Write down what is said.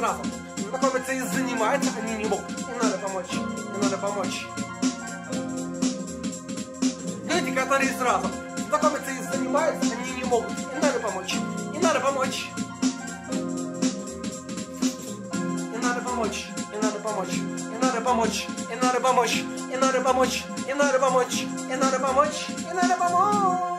сразу. Знакомиться и занимается, они а не могут. Не надо помочь, не надо помочь. Люди, которые сразу знакомятся и занимаются, они не могут. Не надо помочь, не надо помочь. Не надо помочь, не надо помочь, не надо помочь, не надо помочь, не надо помочь, не надо помочь, не надо помочь, не надо помочь.